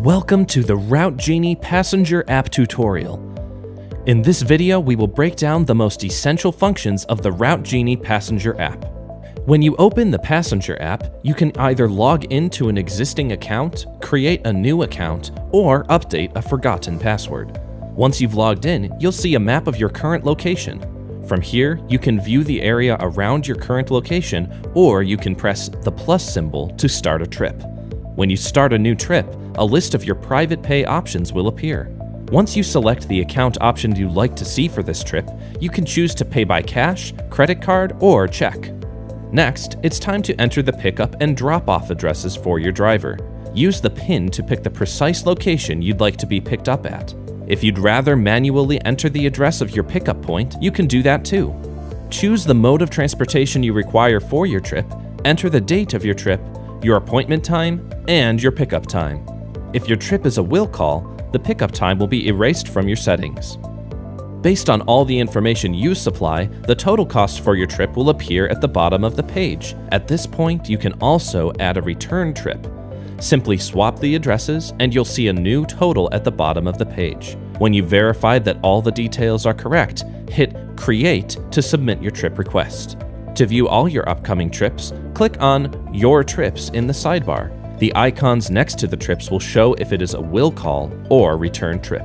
Welcome to the Route Genie Passenger App tutorial. In this video, we will break down the most essential functions of the Route Genie Passenger app. When you open the Passenger app, you can either log into an existing account, create a new account, or update a forgotten password. Once you've logged in, you'll see a map of your current location. From here, you can view the area around your current location, or you can press the plus symbol to start a trip. When you start a new trip, a list of your private pay options will appear. Once you select the account option you'd like to see for this trip, you can choose to pay by cash, credit card, or check. Next, it's time to enter the pickup and drop-off addresses for your driver. Use the PIN to pick the precise location you'd like to be picked up at. If you'd rather manually enter the address of your pickup point, you can do that too. Choose the mode of transportation you require for your trip, enter the date of your trip, your appointment time, and your pickup time. If your trip is a will call, the pickup time will be erased from your settings. Based on all the information you supply, the total cost for your trip will appear at the bottom of the page. At this point, you can also add a return trip. Simply swap the addresses and you'll see a new total at the bottom of the page. When you've verified that all the details are correct, hit Create to submit your trip request. To view all your upcoming trips, click on Your Trips in the sidebar. The icons next to the trips will show if it is a will call or return trip.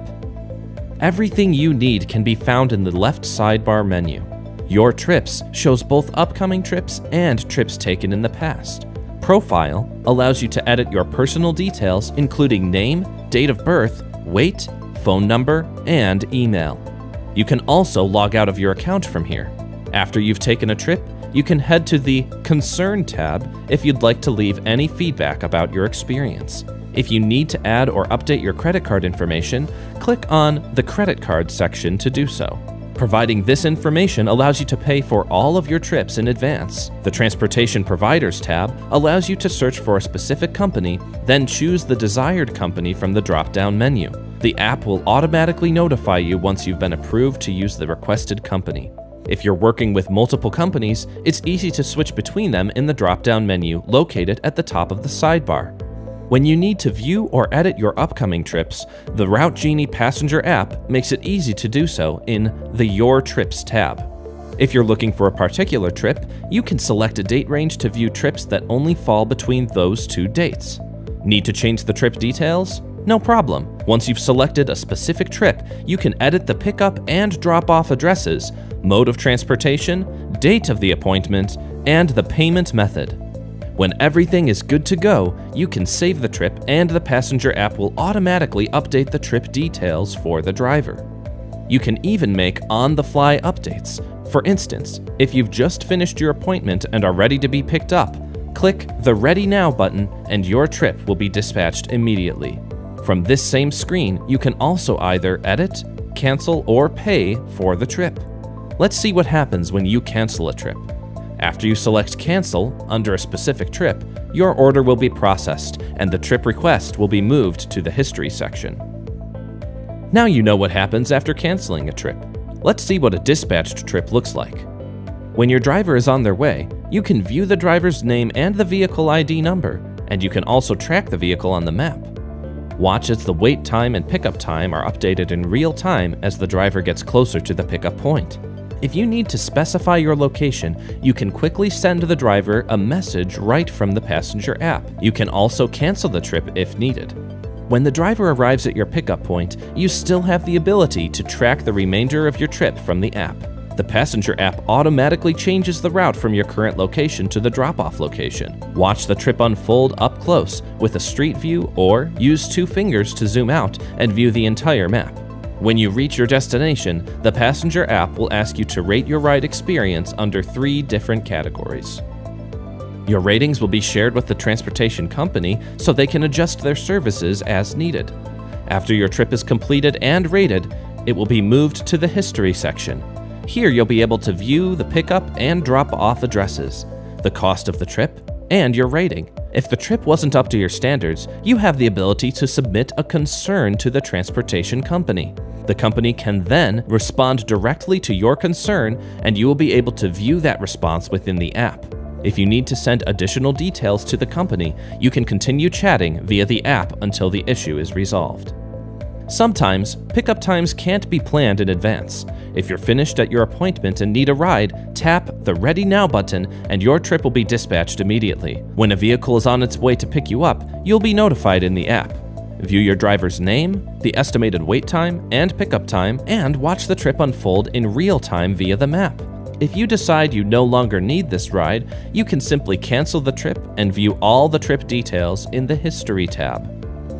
Everything you need can be found in the left sidebar menu. Your Trips shows both upcoming trips and trips taken in the past. Profile allows you to edit your personal details, including name, date of birth, weight, phone number, and email. You can also log out of your account from here. After you've taken a trip, you can head to the Concern tab if you'd like to leave any feedback about your experience. If you need to add or update your credit card information, click on the Credit Card section to do so. Providing this information allows you to pay for all of your trips in advance. The Transportation Providers tab allows you to search for a specific company, then choose the desired company from the drop down menu. The app will automatically notify you once you've been approved to use the requested company. If you're working with multiple companies, it's easy to switch between them in the drop-down menu located at the top of the sidebar. When you need to view or edit your upcoming trips, the Route Genie Passenger app makes it easy to do so in the Your Trips tab. If you're looking for a particular trip, you can select a date range to view trips that only fall between those two dates. Need to change the trip details? No problem. Once you've selected a specific trip, you can edit the pickup and drop off addresses, mode of transportation, date of the appointment, and the payment method. When everything is good to go, you can save the trip and the passenger app will automatically update the trip details for the driver. You can even make on-the-fly updates. For instance, if you've just finished your appointment and are ready to be picked up, click the Ready Now button and your trip will be dispatched immediately. From this same screen, you can also either edit, cancel, or pay for the trip. Let's see what happens when you cancel a trip. After you select Cancel under a specific trip, your order will be processed and the trip request will be moved to the History section. Now you know what happens after canceling a trip. Let's see what a dispatched trip looks like. When your driver is on their way, you can view the driver's name and the vehicle ID number, and you can also track the vehicle on the map. Watch as the wait time and pickup time are updated in real time as the driver gets closer to the pickup point. If you need to specify your location, you can quickly send the driver a message right from the passenger app. You can also cancel the trip if needed. When the driver arrives at your pickup point, you still have the ability to track the remainder of your trip from the app. The passenger app automatically changes the route from your current location to the drop-off location. Watch the trip unfold up close with a street view or use two fingers to zoom out and view the entire map. When you reach your destination, the passenger app will ask you to rate your ride experience under three different categories. Your ratings will be shared with the transportation company so they can adjust their services as needed. After your trip is completed and rated, it will be moved to the History section. Here you'll be able to view the pickup and drop off addresses, the cost of the trip, and your rating. If the trip wasn't up to your standards, you have the ability to submit a concern to the transportation company. The company can then respond directly to your concern and you will be able to view that response within the app. If you need to send additional details to the company, you can continue chatting via the app until the issue is resolved. Sometimes, pickup times can't be planned in advance. If you're finished at your appointment and need a ride, tap the Ready Now button and your trip will be dispatched immediately. When a vehicle is on its way to pick you up, you'll be notified in the app. View your driver's name, the estimated wait time and pickup time, and watch the trip unfold in real time via the map. If you decide you no longer need this ride, you can simply cancel the trip and view all the trip details in the History tab.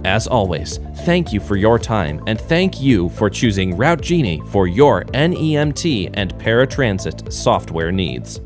As always, thank you for your time and thank you for choosing Route Genie for your NEMT and paratransit software needs.